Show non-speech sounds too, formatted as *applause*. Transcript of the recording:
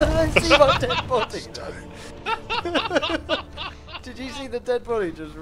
I *laughs* see my dead body. *laughs* Did you see the dead body just?